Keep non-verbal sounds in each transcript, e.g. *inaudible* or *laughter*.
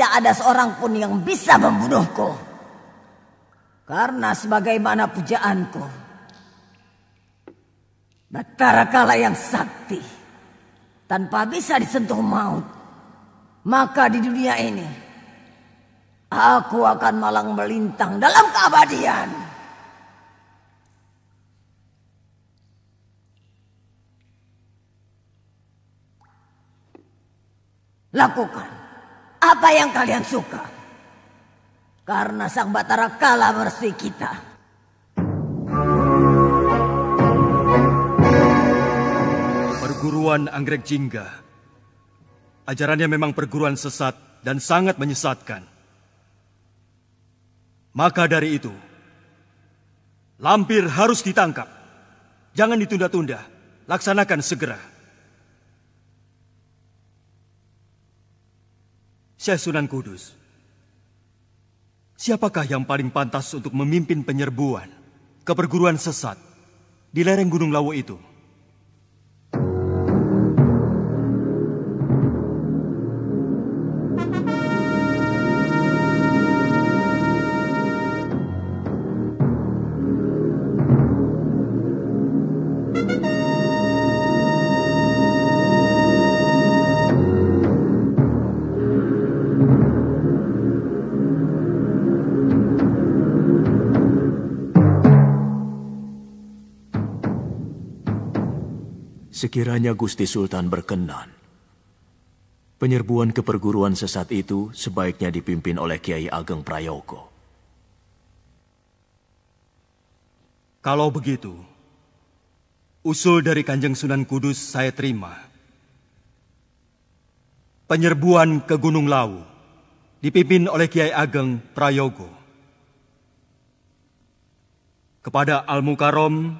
tak ada seorang pun yang bisa membunuhku. Karena sebagaimana pujaanku, Batara Kala yang sakti, tanpa bisa disentuh maut, maka di dunia ini, aku akan malang melintang dalam keabadian. Lakukan apa yang kalian suka. Karena Sang Batara Kala merestui kita. Perguruan Anggrek Jingga. Ajarannya memang perguruan sesat dan sangat menyesatkan. Maka dari itu, lampir harus ditangkap. Jangan ditunda-tunda, laksanakan segera. Syekh Sunan Kudus, siapakah yang paling pantas untuk memimpin penyerbuan ke perguruan sesat di lereng Gunung Lawu itu? Sekiranya Gusti Sultan berkenan, penyerbuan ke perguruan sesat itu sebaiknya dipimpin oleh Kiai Ageng Prayogo. Kalau begitu, usul dari Kanjeng Sunan Kudus saya terima. Penyerbuan ke Gunung Lawu dipimpin oleh Kiai Ageng Prayogo. Kepada Al Mukarom,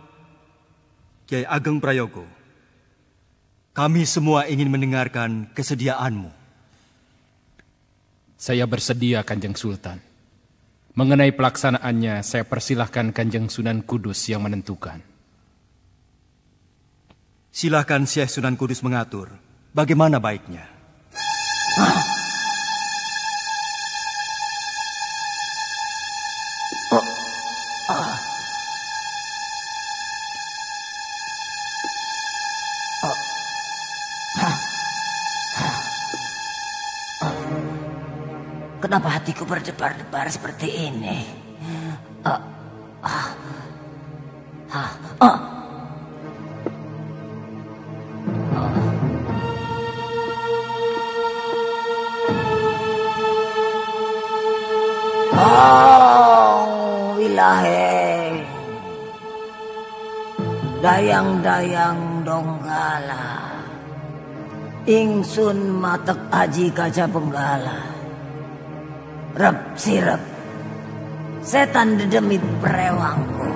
Kiai Ageng Prayogo, kami semua ingin mendengarkan kesediaanmu. Saya bersedia Kanjeng Sultan. Mengenai pelaksanaannya, saya persilahkan Kanjeng Sunan Kudus yang menentukan. Silahkan Syekh Sunan Kudus mengatur bagaimana baiknya. Kenapa berdebar-debar seperti ini? Ah, ah, ah, ah. Oh, wilahe. Dayang-dayang donggala. Ingsun matek aji kaca benggala. Rep sirep. Setan dedemit perewangku.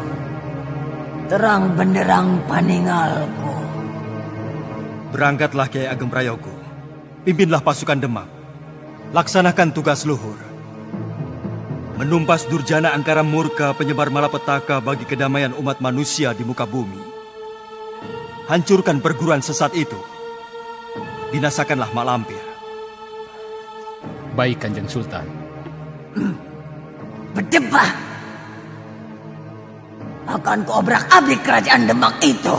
Terang benderang paningalku. Berangkatlah Kiai Ageng Prayogo. Pimpinlah pasukan Demak. Laksanakan tugas luhur. Menumpas durjana angkara murka penyebar malapetaka bagi kedamaian umat manusia di muka bumi. Hancurkan perguruan sesat itu. Binasakanlah Mak Lampir. Baik Kanjeng Sultan. Berdebah. Akan kuobrak-abrik kerajaan Demak itu.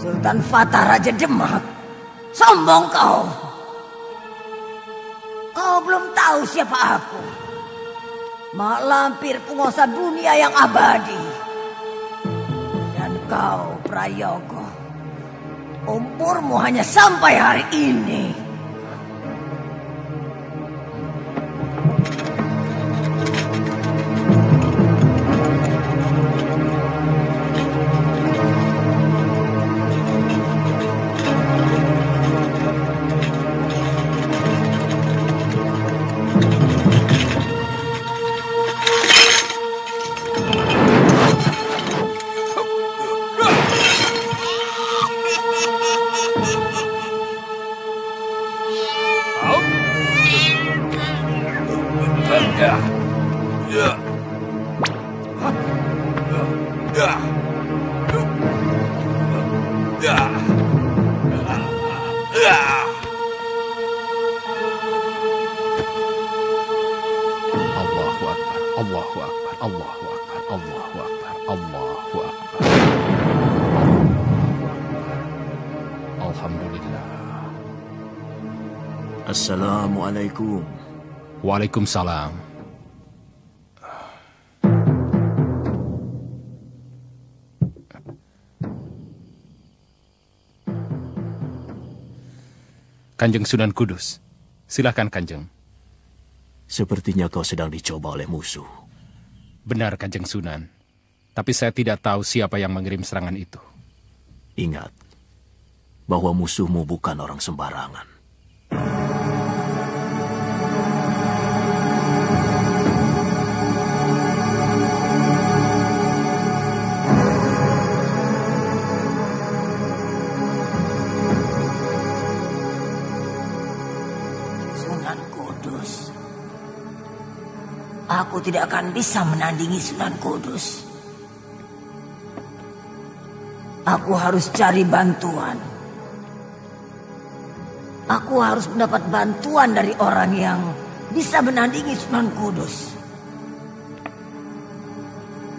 Sultan Fatah Raja Demak. Sombong kau. Kau belum tahu siapa aku. Mak Lampir penguasa dunia yang abadi. Dan kau Prayogo. Umurmu hanya sampai hari ini. Assalamualaikum. Waalaikumsalam. Kanjeng Sunan Kudus, silakan Kanjeng. Sepertinya kau sedang dicoba oleh musuh. Benar Kanjeng Sunan, tapi saya tidak tahu siapa yang mengirim serangan itu. Ingat, bahwa musuhmu bukan orang sembarangan. Aku tidak akan bisa menandingi Sunan Kudus. Aku harus cari bantuan. Aku harus mendapat bantuan dari orang yang bisa menandingi Sunan Kudus.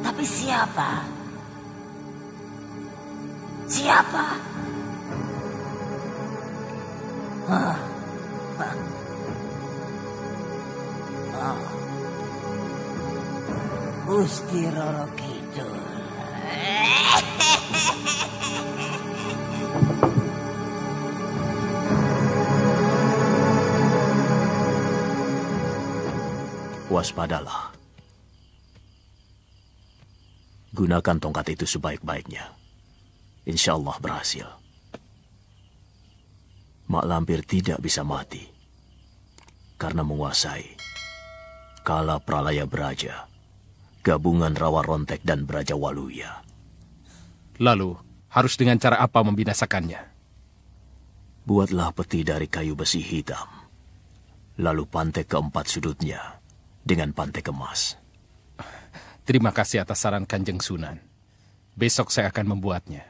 Tapi siapa? Siapa? Hah? Hah? Gusti Roro Kidul. Waspadalah. Gunakan tongkat itu sebaik-baiknya. Insya Allah berhasil. Mak Lampir tidak bisa mati. Karena menguasai Kala Pralaya Beraja, gabungan Rawa Rontek dan Beraja Waluya. Lalu, harus dengan cara apa membinasakannya? Buatlah peti dari kayu besi hitam. Lalu pantai keempat sudutnya dengan pantai kemas. Terima kasih atas saran Kanjeng Sunan. Besok saya akan membuatnya.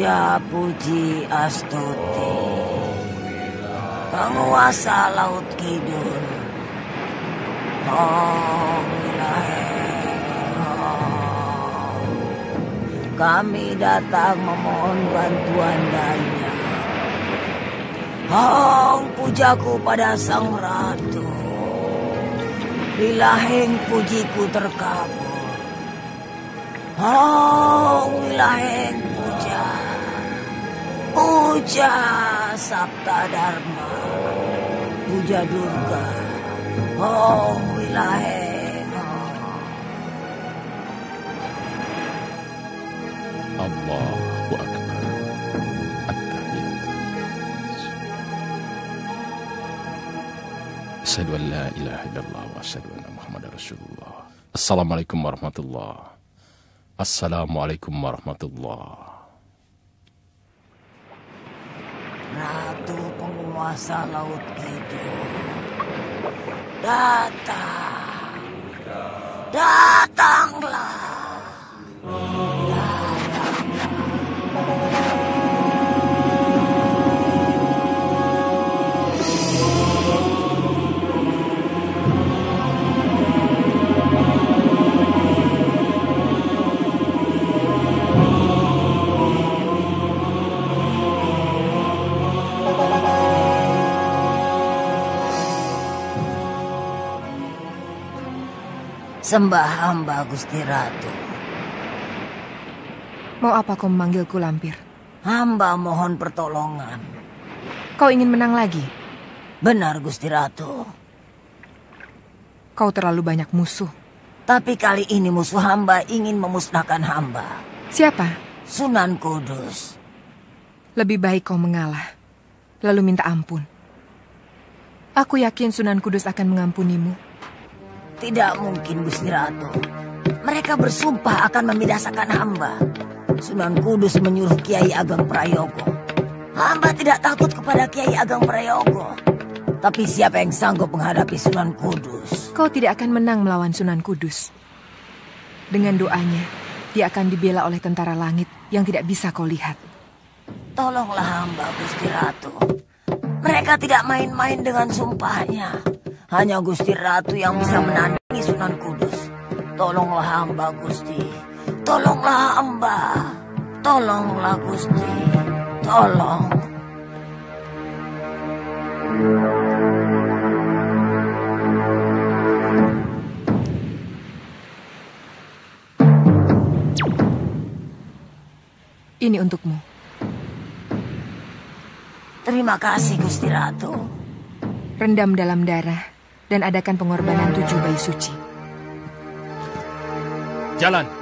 Puja puji astuti. Penguasa Laut Kidul. Oh oh. Kami datang memohon bantuan darinya Hong pujaku pada sang ratu. Wilaheng pujiku terkabul. Hong wilaheng puja Puja Sabta Dharma Puja Durga Hong wilaheng Allahu Akbar. At-tahiyatu. Asyhadu an la ilaha illallah wa asyhadu anna Muhammadar Rasulullah. Assalamualaikum warahmatullahi Assalamualaikum warahmatullahi Ratu penguasa Laut Kidul. Datang. Datanglah Sembah hamba Gusti Ratu Mau apa kau memanggilku lampir? Hamba mohon pertolongan Kau ingin menang lagi? Benar Gusti Ratu Kau terlalu banyak musuh. Tapi kali ini musuh hamba ingin memusnahkan hamba Siapa? Sunan Kudus Lebih baik kau mengalah, lalu minta ampun. Aku yakin Sunan Kudus akan mengampunimu. Tidak mungkin Gusti Ratu Mereka bersumpah akan membinasakan hamba Sunan Kudus menyuruh Kiai Ageng Prayogo Hamba tidak takut kepada Kiai Ageng Prayogo. Tapi siapa yang sanggup menghadapi Sunan Kudus? Kau tidak akan menang melawan Sunan Kudus. Dengan doanya, dia akan dibela oleh tentara langit yang tidak bisa kau lihat. Tolonglah hamba Gusti Ratu. Mereka tidak main-main dengan sumpahnya. Hanya Gusti Ratu yang bisa menandingi Sunan Kudus. Tolonglah hamba Gusti. Tolonglah hamba. Tolonglah Gusti. Tolong. Ini untukmu. Terima kasih Gusti Ratu. Rendam dalam darah dan adakan pengorbanan tujuh bayi suci. Jalan.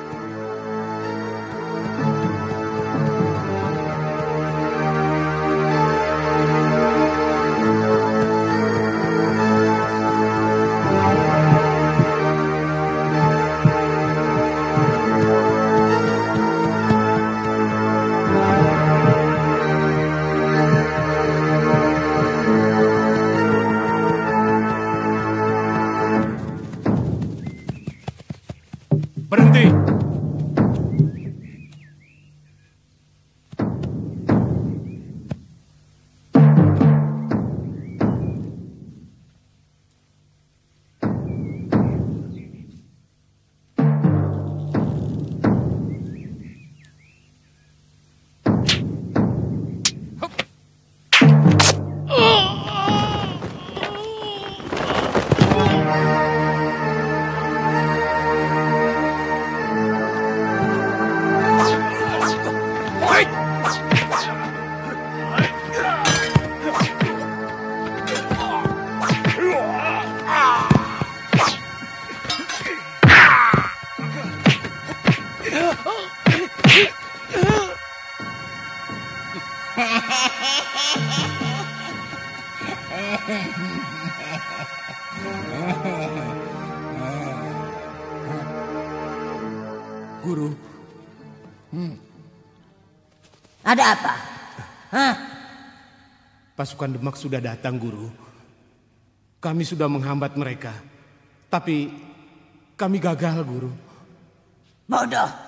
Guru, Ada apa? Hah? pasukan Demak sudah datang, Guru. Kami sudah menghambat mereka. Tapi kami gagal, Guru. Bodoh.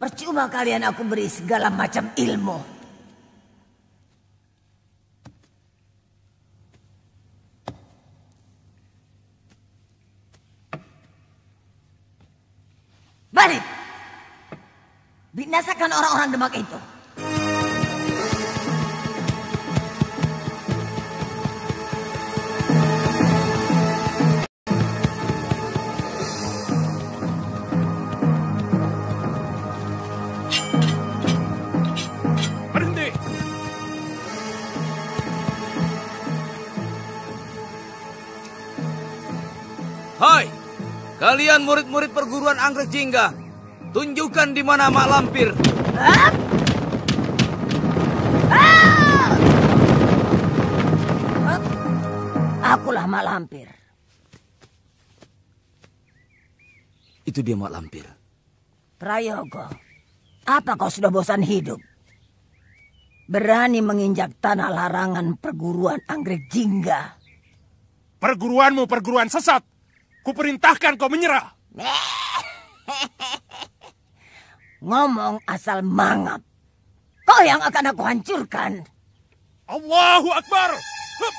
Percuma kalian aku beri segala macam ilmu. Balik. Binasakan orang-orang Demak itu. Kalian murid-murid perguruan anggrek jingga. Tunjukkan di mana Mak Lampir. Akulah Mak Lampir. Itu dia Mak Lampir. Prayogo, apa kau sudah bosan hidup? Berani menginjak tanah larangan perguruan anggrek jingga. Perguruanmu perguruan sesat. Kuperintahkan kau menyerah. *laughs* Ngomong asal mangap. Kau yang akan aku hancurkan. Allahu Akbar. Hup.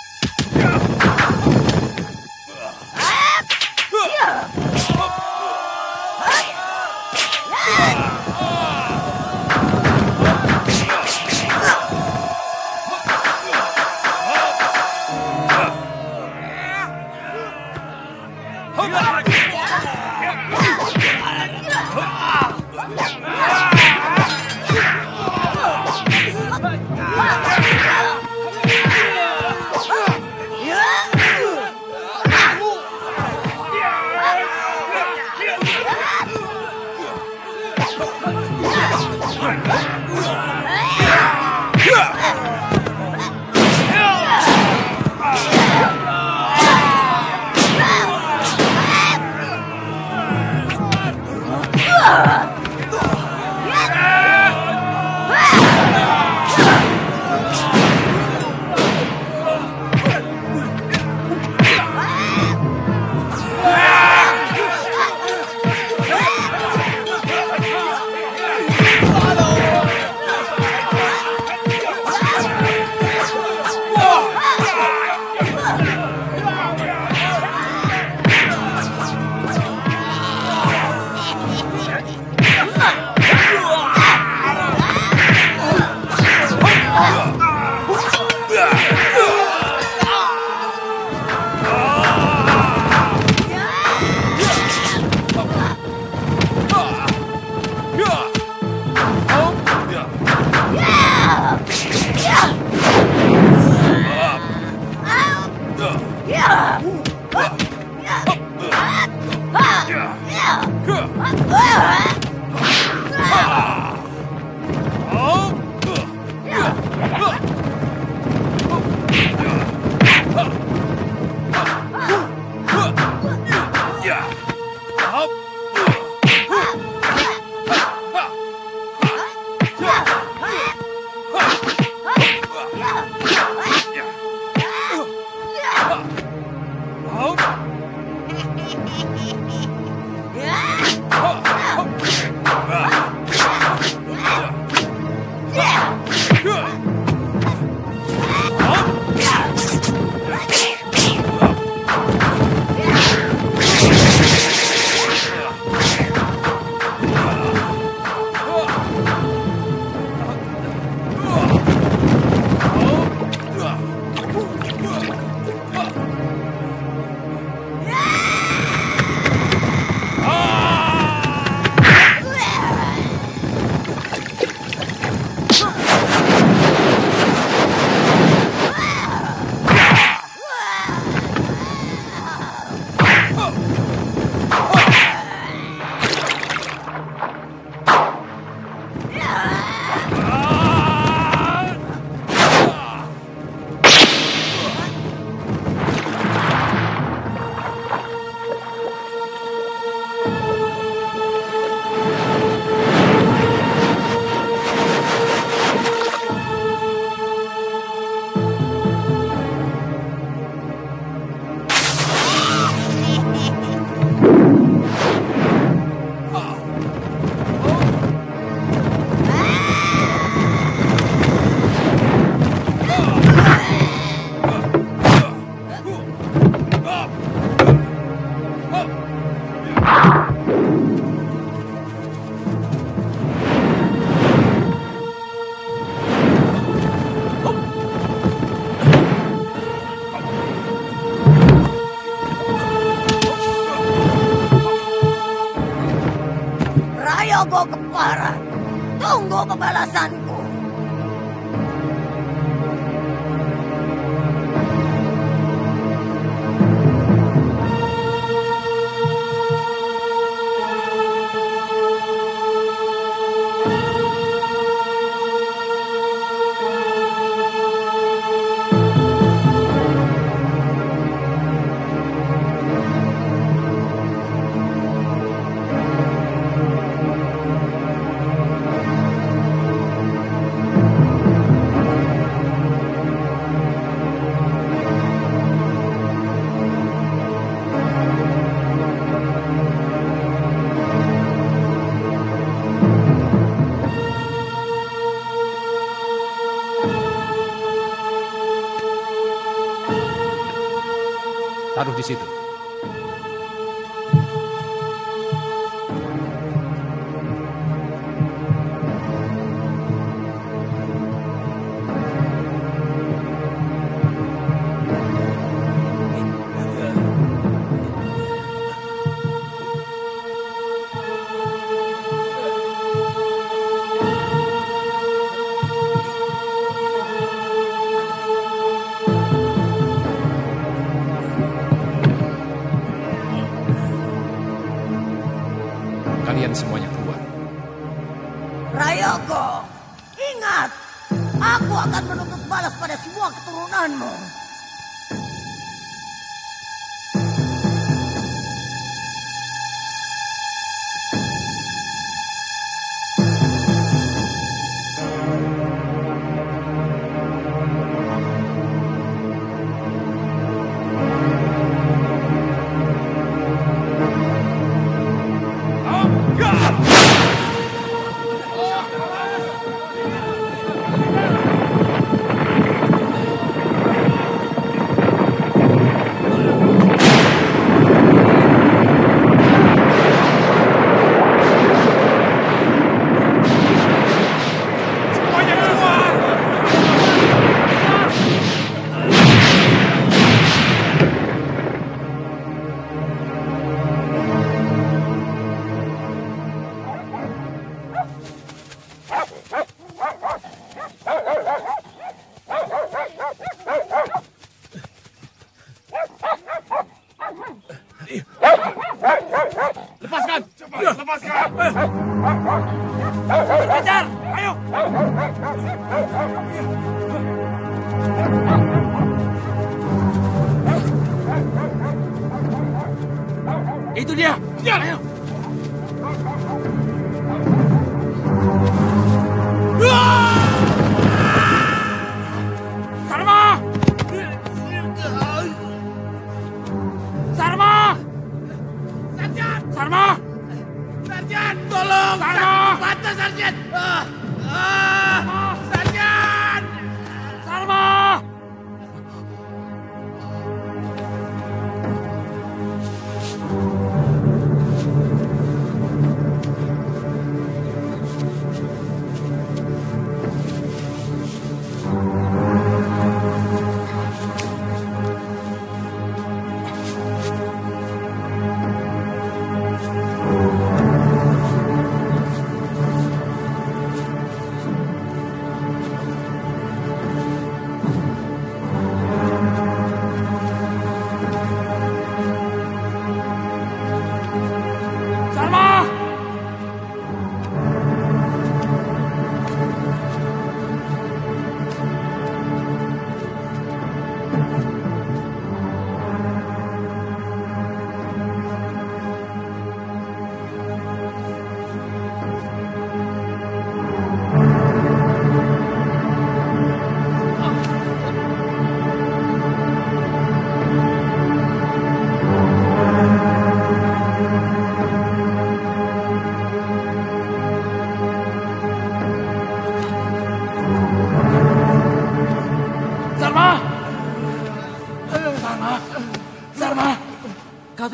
Rayogo Kepara, tunggu pembalasanku.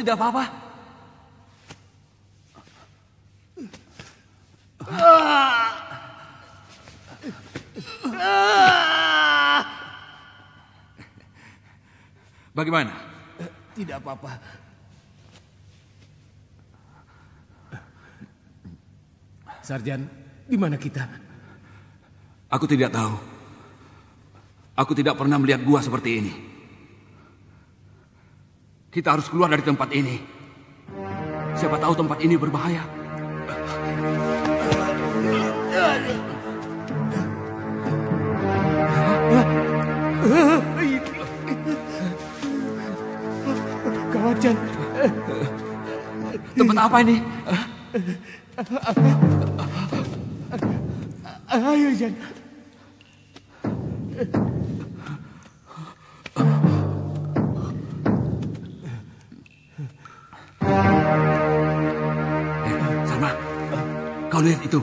Tidak apa-apa? Bagaimana? Tidak apa-apa. Sarjan, di mana kita? Aku tidak tahu. Aku tidak pernah melihat gua seperti ini. Kita harus keluar dari tempat ini. Siapa tahu tempat ini berbahaya. Gawat, Jan. Tempat apa ini? Ayo, Jan. Kau lihat itu.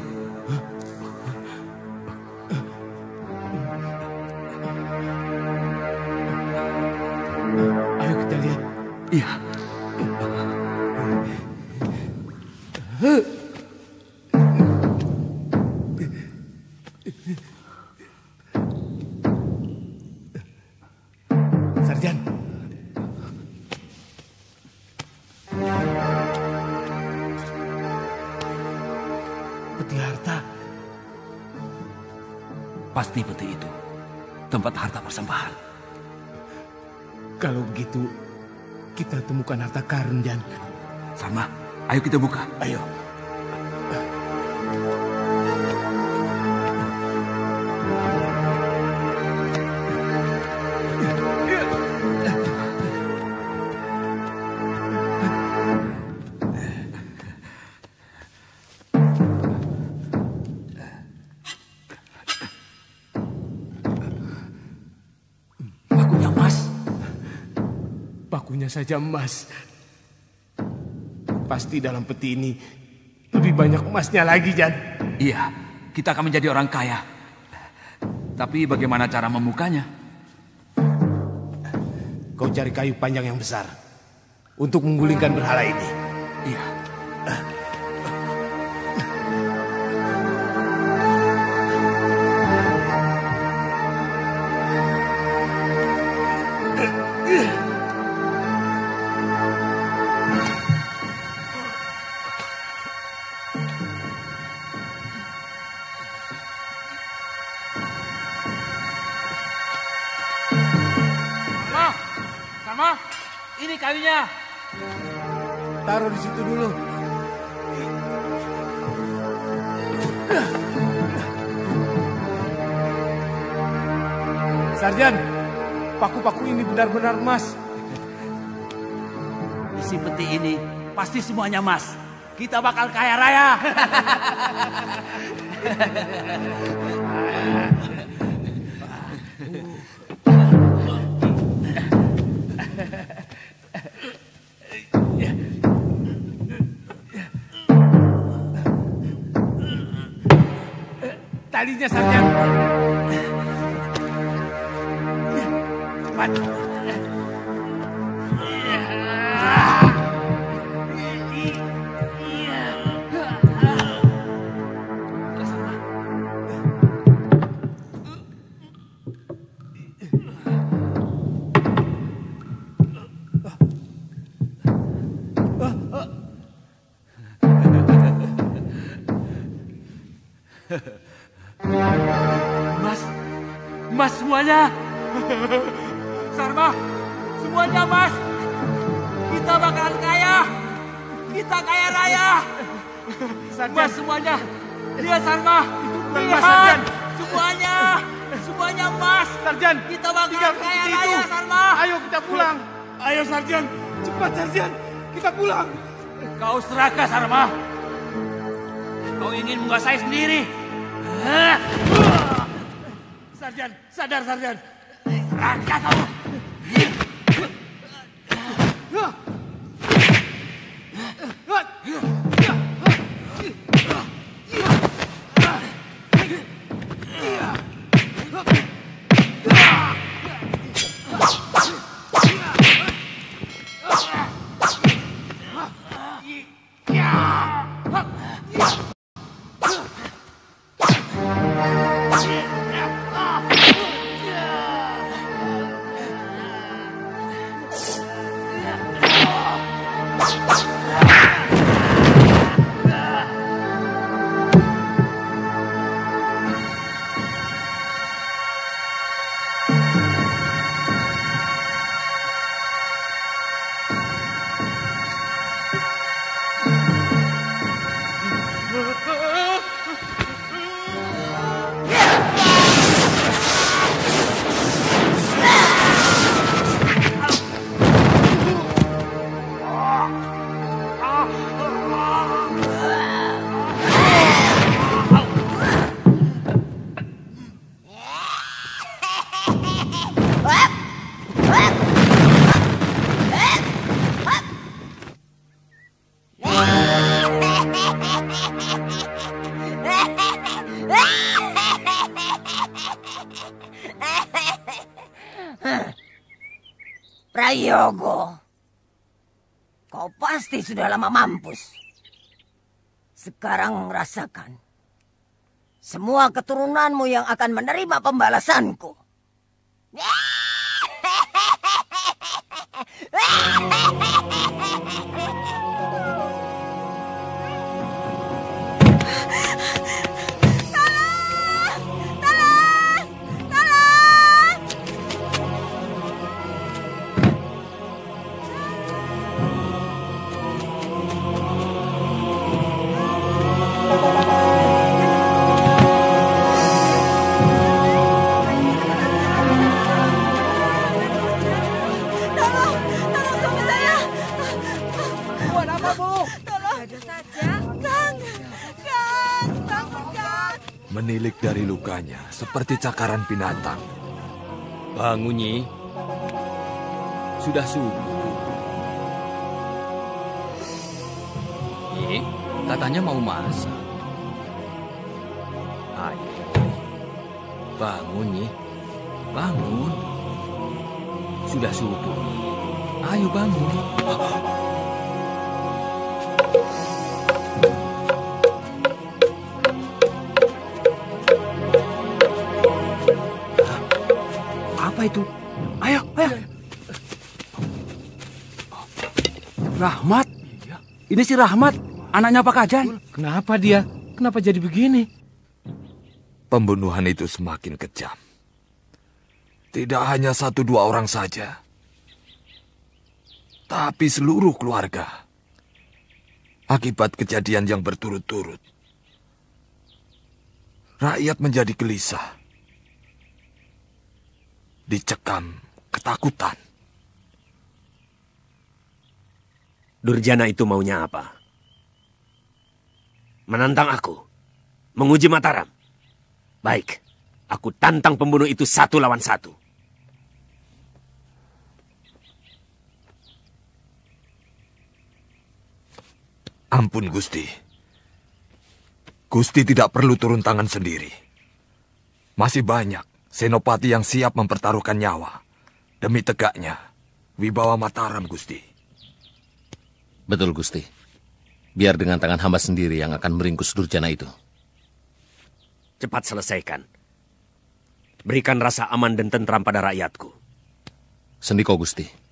Ayo kita lihat. Iya. Sarjan. Pasti peti itu. Tempat harta persembahan. Kalau begitu, kita temukan harta karun, Jan. Salma, ayo kita buka. Ayo. Saja emas. Pasti dalam peti ini lebih banyak emasnya lagi, Jan. Iya, kita akan menjadi orang kaya. Tapi bagaimana cara membukanya? Kau cari kayu panjang yang besar untuk menggulingkan berhala ini. Iya. Benar-benar emas. Isi peti ini pasti semuanya Mas. Kita bakal kaya raya. Talinya sarjan. Cepat. Sudah lama mampus. Sekarang rasakan. Semua keturunanmu yang akan menerima pembalasanku. *laughs* Menilik dari lukanya seperti cakaran binatang. Bangun, Nyi. Sudah subuh. Nyi, katanya mau masak. Ayo. Bangun, Nyi. Bangun. Sudah subuh. Ayo bangun. Ini si Rahmat, anaknya Pak Kajan. Kenapa dia? Kenapa jadi begini? Pembunuhan itu semakin kejam. Tidak hanya satu dua orang saja, tapi seluruh keluarga. Akibat kejadian yang berturut-turut, rakyat menjadi gelisah, dicekam ketakutan. Durjana itu maunya apa? Menantang aku? Menguji Mataram? Baik, aku tantang pembunuh itu satu lawan satu. Ampun Gusti. Gusti tidak perlu turun tangan sendiri. Masih banyak senopati yang siap mempertaruhkan nyawa demi tegaknya wibawa Mataram Gusti. Betul Gusti. Biar dengan tangan hamba sendiri yang akan meringkus Durjana itu. Cepat selesaikan. Berikan rasa aman dan tentram pada rakyatku. Sendiko Gusti.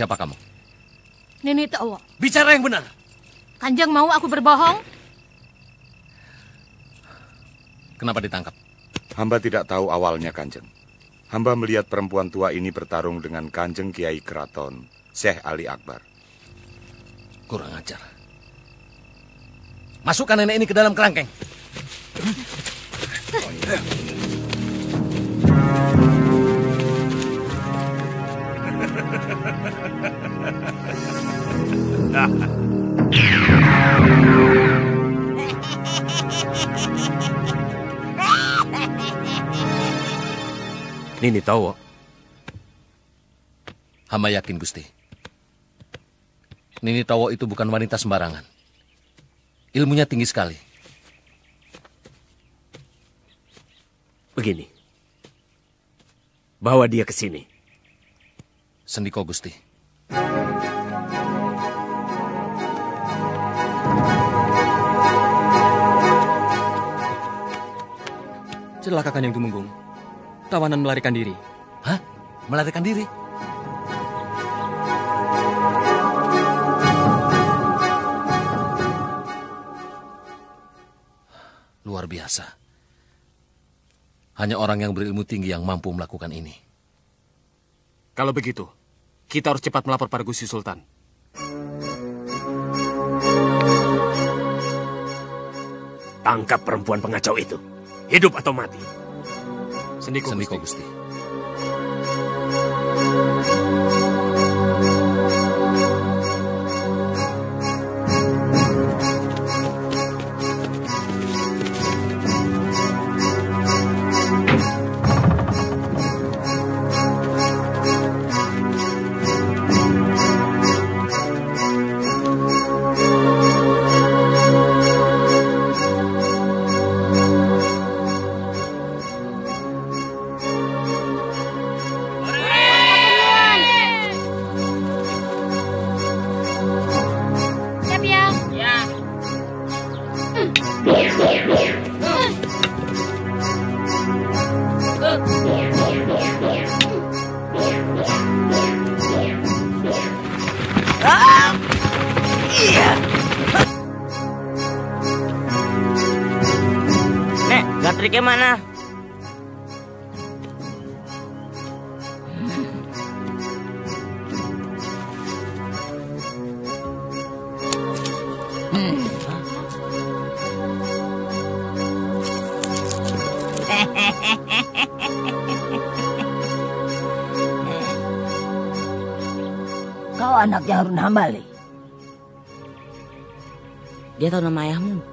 Siapa kamu? Nini Towo. Bicara yang benar. Kanjeng mau aku berbohong? Kenapa ditangkap? Hamba tidak tahu awalnya, Kanjeng. Hamba melihat perempuan tua ini bertarung dengan Kanjeng Kiai Keraton, Syekh Ali Akbar. Kurang ajar. Masukkan nenek ini ke dalam kerangkeng. *laughs* Nini Towo. Hamba yakin, Gusti. Nini Towo itu bukan wanita sembarangan. Ilmunya tinggi sekali. Begini. Bawa dia ke sini. Sendiko, Gusti. Celaka yang Tumenggung. Tawanan melarikan diri. Hah? Melarikan diri? Luar biasa. Hanya orang yang berilmu tinggi yang mampu melakukan ini. Kalau begitu, kita harus cepat melapor pada Gusti Sultan. Tangkap perempuan pengacau itu. Hidup atau mati. Sendiko, Sendiko Gusti. Nek, gatriknya mana? Kau anaknya Harun Hambali. Dia tahu nama ayahmu.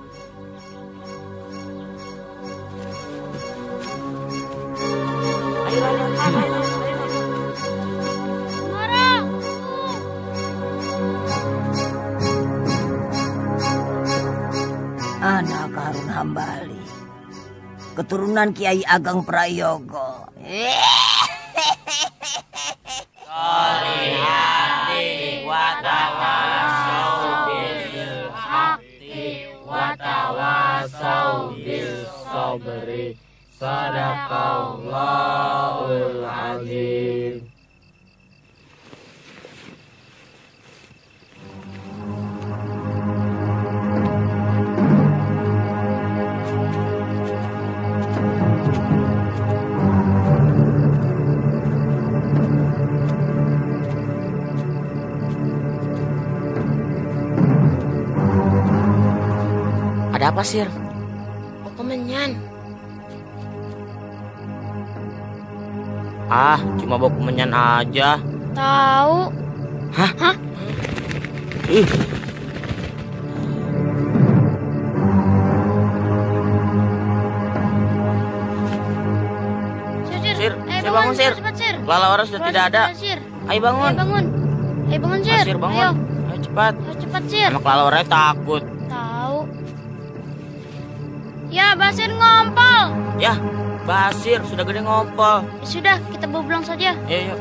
Keturunan Kiai Ageng Prayogo. Sadaqallahul azim. Ada apa, Sir? Mau kemenyan. Ah, cuma bawa kemenyan aja. Tahu. Hah? Hah? Ih, Sir, Sir. Sir, Ayo Sir, bangun, Sir. Cepat, Sir. Lala Waras sudah tidak ada. Sir. Ayo bangun. Ayo bangun. Ayo bangun, Sir. Ah, Sir, bangun. Ayo. Ayo cepat. Ayo cepat, Sir. Sama Lala Waras takut. Tahu. Ya, Basir ngompol. Ya, Basir sudah gede ngompol. Sudah, kita bawa pulang saja. Ayo, yuk.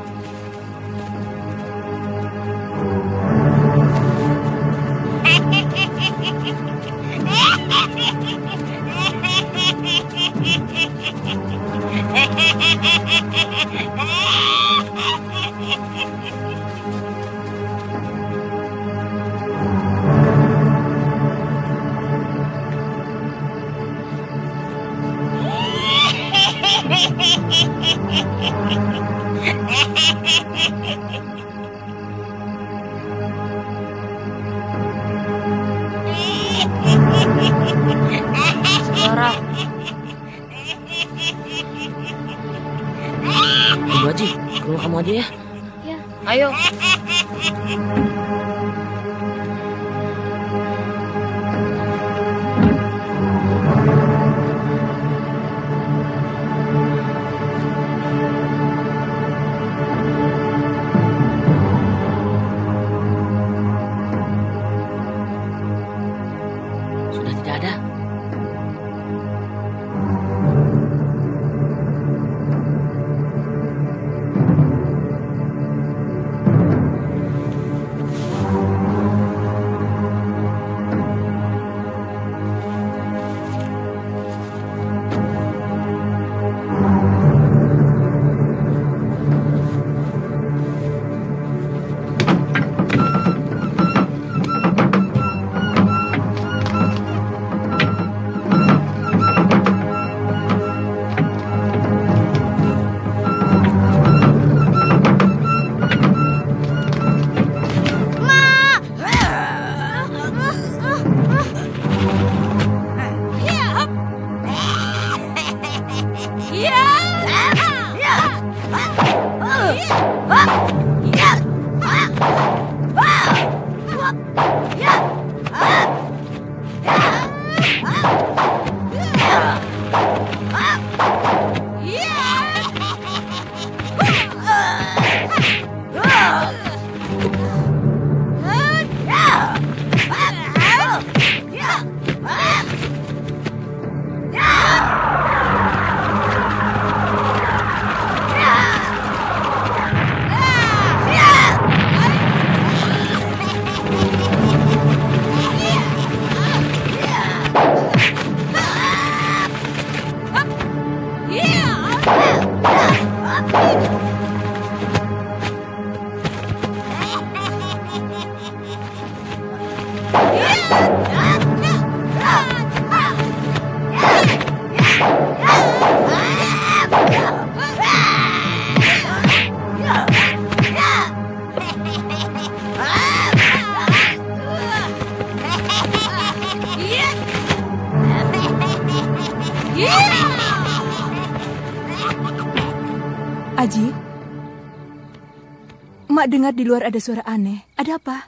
Mak dengar di luar ada suara aneh. Ada apa?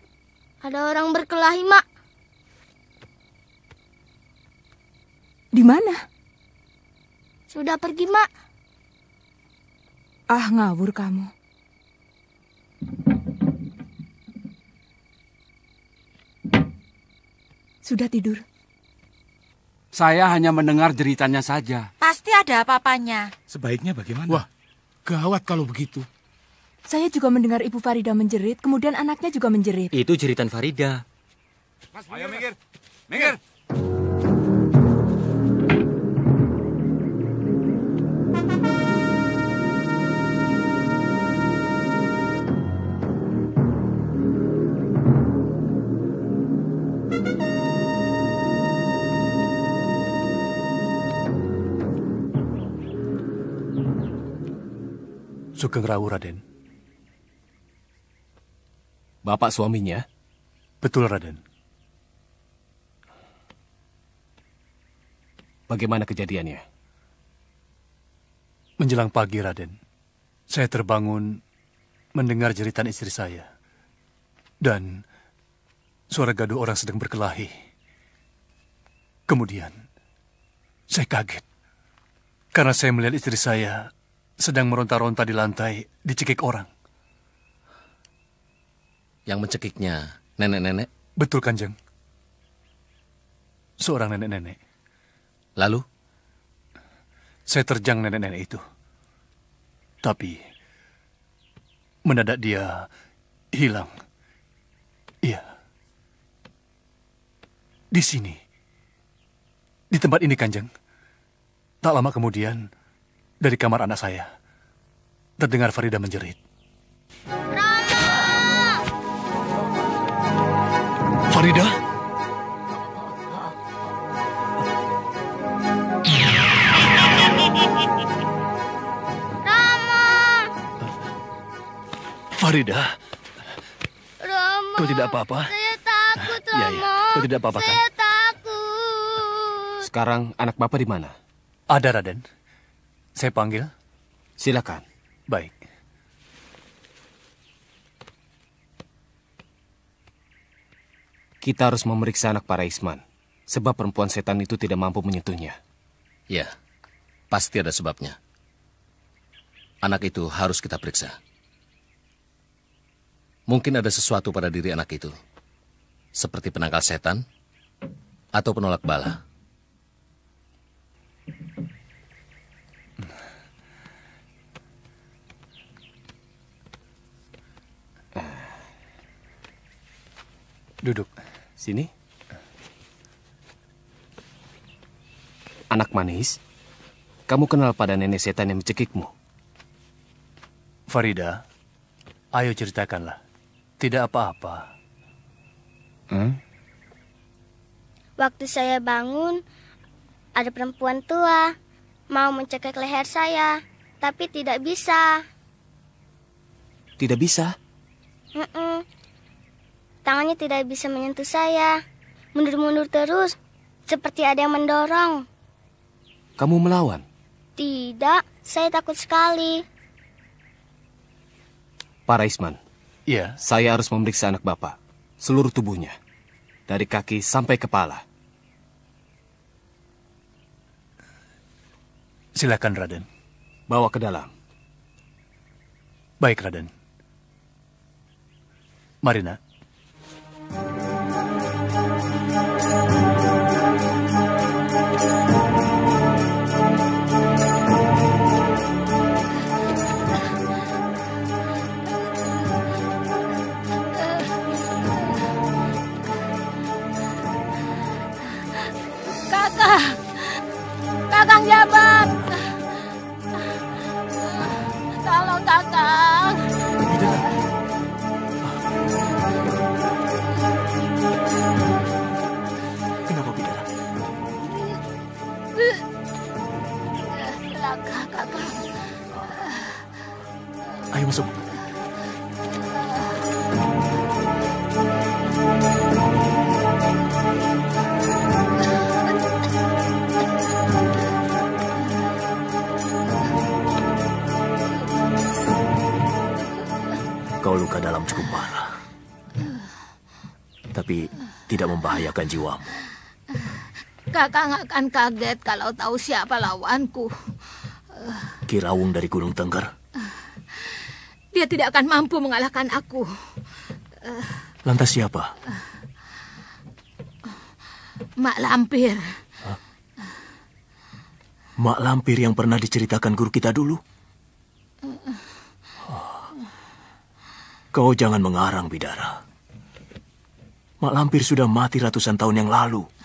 Ada orang berkelahi, Mak. Di mana? Sudah pergi, Mak. Ah, ngawur kamu. Sudah tidur? Saya hanya mendengar jeritannya saja. Pasti ada apa-apanya. Sebaiknya bagaimana? Wah, gawat kalau begitu. Saya juga mendengar Ibu Farida menjerit, kemudian anaknya juga menjerit. Itu jeritan Farida. Ayo minggir, minggir. Sugeng Rawu, Raden. Bapak suaminya? Betul, Raden. Bagaimana kejadiannya? Menjelang pagi, Raden. Saya terbangun mendengar jeritan istri saya. Dan suara gaduh orang sedang berkelahi. Kemudian, saya kaget. Karena saya melihat istri saya sedang meronta-ronta di lantai, dicekik orang. Yang mencekiknya nenek-nenek? Betul, Kanjeng. Seorang nenek-nenek. Lalu? Saya terjang nenek-nenek itu. Tapi, mendadak dia hilang. Iya. Di sini. Di tempat ini, Kanjeng. Tak lama kemudian, dari kamar anak saya, terdengar Farida menjerit. Farida? Farida, Rama. kau tidak apa-apa? Saya takut, Rama. Ya, ya. Kau tidak apa-apa kan? Saya takut. Sekarang anak bapak di mana? Ada, Raden. Saya panggil. Silakan. Baik. Kita harus memeriksa anak para Isman, sebab perempuan setan itu tidak mampu menyentuhnya. Ya, pasti ada sebabnya. Anak itu harus kita periksa. Mungkin ada sesuatu pada diri anak itu, seperti penangkal setan atau penolak bala. Duduk. Sini. Anak manis, kamu kenal pada nenek setan yang mencekikmu? Farida, ayo ceritakanlah. Tidak apa-apa. Hmm? Waktu saya bangun, ada perempuan tua mau mencekik leher saya, tapi tidak bisa. Tidak bisa? Mm-mm. Tangannya tidak bisa menyentuh saya. Mundur-mundur terus, seperti ada yang mendorong. Kamu melawan? Tidak, saya takut sekali. Para Isman. Iya. Saya harus memeriksa anak bapak. Seluruh tubuhnya. Dari kaki sampai kepala. Silakan, Raden. Bawa ke dalam. Baik, Raden. Mari, nak. Kakak, Ayo masuk. Kau luka dalam cukup parah. Tapi tidak membahayakan jiwamu. Kakang akan kaget kalau tahu siapa lawanku. Kirawung dari Gunung Tengger. Dia tidak akan mampu mengalahkan aku. Lantas siapa? Mak Lampir. Mak Lampir yang pernah diceritakan guru kita dulu? Kau jangan mengarang, Bidara. Mak Lampir sudah mati ratusan tahun yang lalu.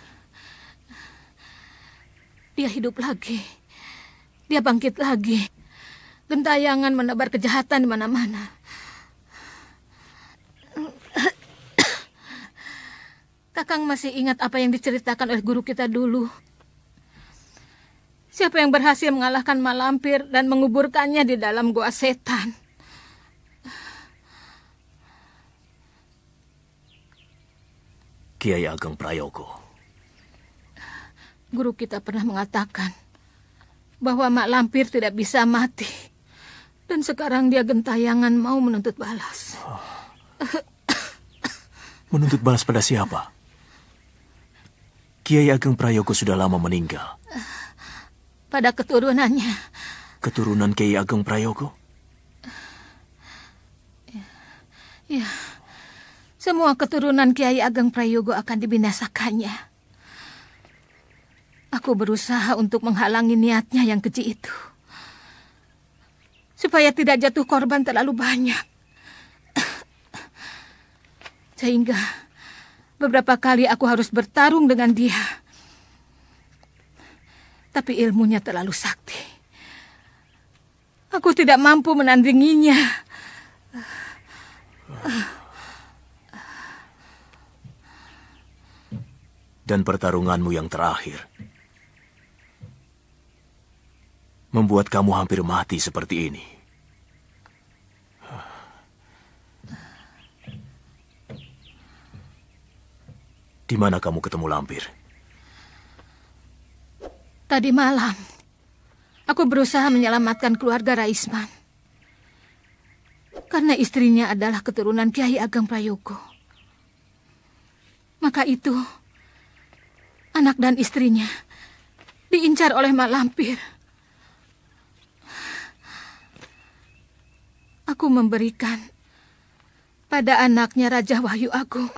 Dia hidup lagi. Dia bangkit lagi. Gentayangan menebar kejahatan di mana-mana. Kakang masih ingat apa yang diceritakan oleh guru kita dulu. Siapa yang berhasil mengalahkan Malampir dan menguburkannya di dalam gua setan? Kiai Ageng Prayogo. Guru kita pernah mengatakan bahwa Mak Lampir tidak bisa mati. Dan sekarang dia gentayangan mau menuntut balas. *coughs* Menuntut balas pada siapa? Kiai Ageng Prayogo sudah lama meninggal. Pada keturunannya. Keturunan Kiai Ageng Prayogo? Ya, semua keturunan Kiai Ageng Prayogo akan dibinasakannya. Aku berusaha untuk menghalangi niatnya yang keji itu. Supaya tidak jatuh korban terlalu banyak. Sehingga beberapa kali aku harus bertarung dengan dia. Tapi ilmunya terlalu sakti. Aku tidak mampu menandinginya. Dan pertarunganmu yang terakhir membuat kamu hampir mati seperti ini. Di mana kamu ketemu Lampir? Tadi malam, aku berusaha menyelamatkan keluarga Raisman. Karena istrinya adalah keturunan Kiai Ageng Prayogo. Maka itu, anak dan istrinya diincar oleh Mak Lampir. Aku memberikan pada anaknya Raja Wahyu Agung.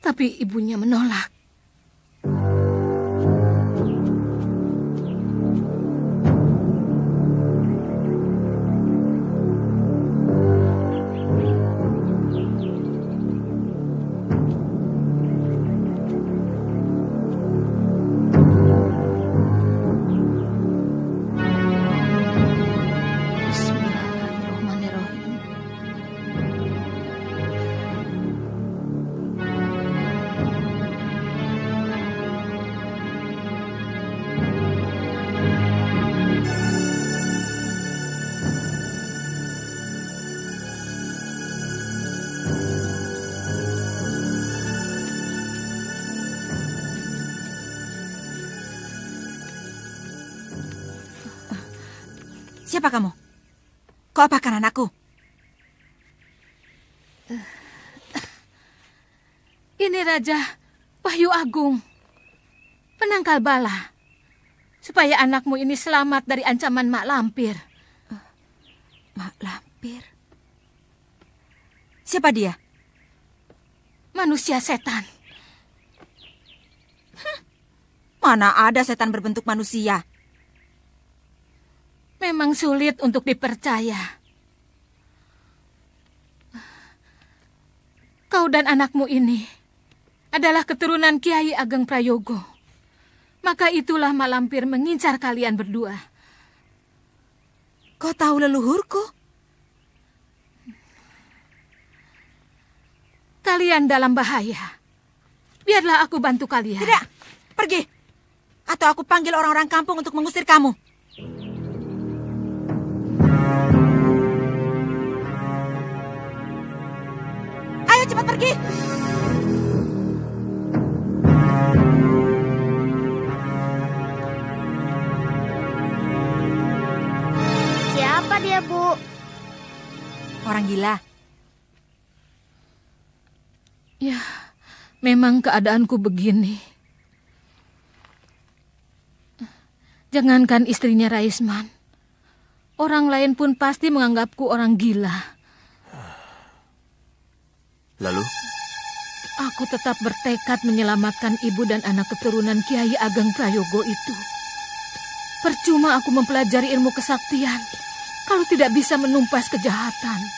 Tapi ibunya menolak. Siapa kamu? Kau apakan anakku? Ini Raja Wahyu Agung. Penangkal bala. Supaya anakmu ini selamat dari ancaman Mak Lampir. Mak Lampir? Siapa dia? Manusia setan. Mana ada setan berbentuk manusia? Memang sulit untuk dipercaya. Kau dan anakmu ini adalah keturunan Kiai Ageng Prayogo. Maka itulah Malampir mengincar kalian berdua. Kau tahu leluhurku? Kalian dalam bahaya. Biarlah aku bantu kalian. Tidak, pergi. Atau aku panggil orang-orang kampung untuk mengusir kamu. Cepat pergi. ya, Bu? Orang gila. Ya, memang keadaanku begini. Jangankan istrinya Raisman. Orang lain pun pasti menganggapku orang gila. Lalu? Aku tetap bertekad menyelamatkan ibu dan anak keturunan Kiai Ageng Prayogo itu. Percuma aku mempelajari ilmu kesaktian kalau tidak bisa menumpas kejahatan.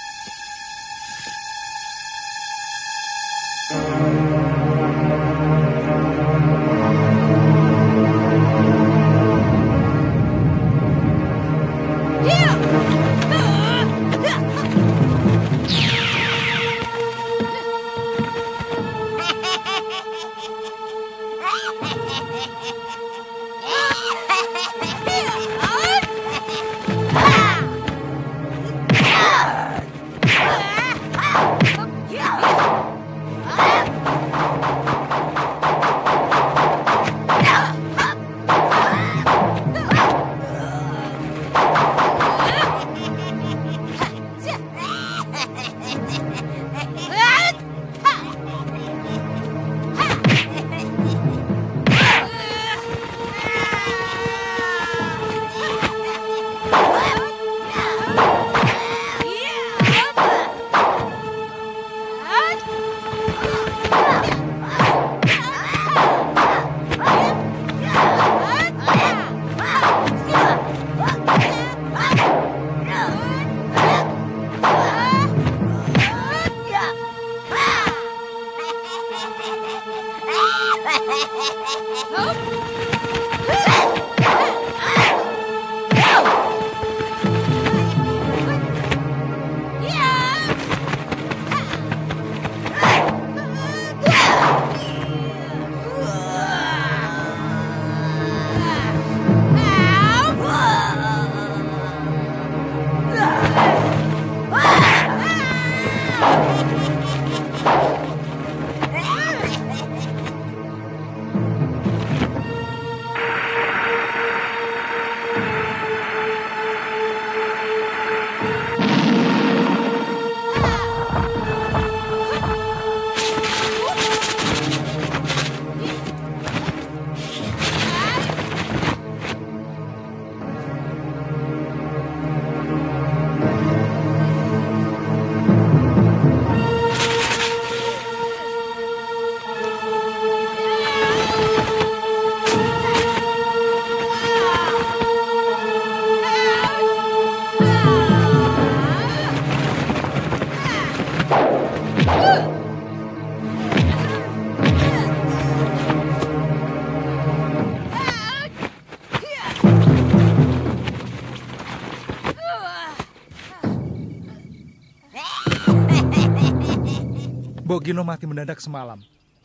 Gino mati mendadak semalam.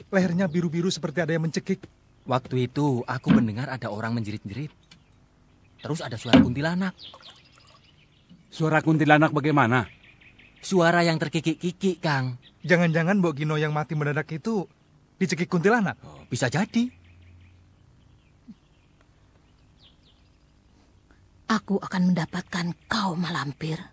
Lehernya biru-biru seperti ada yang mencekik. Waktu itu aku mendengar ada orang menjerit-jerit. Terus ada suara kuntilanak. Suara kuntilanak bagaimana? Suara yang terkikik-kikik, Kang. Jangan-jangan Mbok Gino yang mati mendadak itu dicekik kuntilanak. Oh, bisa jadi. Aku akan mendapatkan kau, Malampir.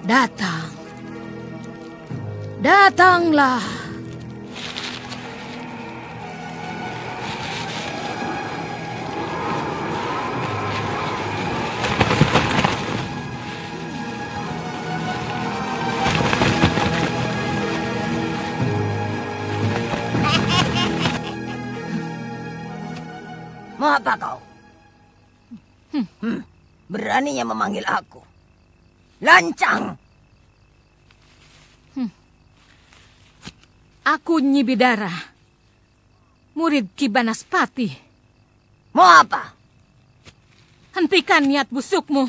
Datang. Datanglah. Mau apa kau? Hmm, beraninya memanggil aku. Lancang! Aku Nyi Bidara, murid Ki Banaspati. Mau apa? Hentikan niat busukmu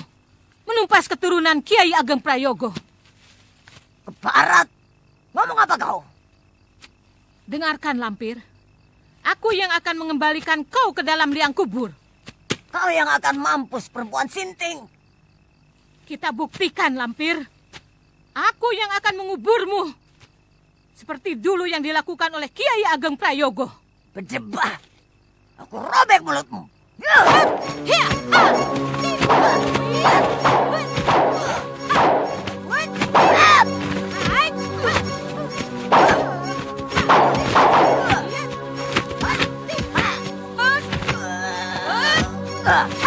menumpas keturunan Kiai Ageng Prayogo. Keparat, ngomong apa kau? Dengarkan Lampir, aku yang akan mengembalikan kau ke dalam liang kubur. Kau yang akan mampus perempuan sinting. Kita buktikan, Lampir. Aku yang akan menguburmu. Seperti dulu yang dilakukan oleh Kiai Ageng Prayogo. Berdebah. Aku robek mulutmu. Ah!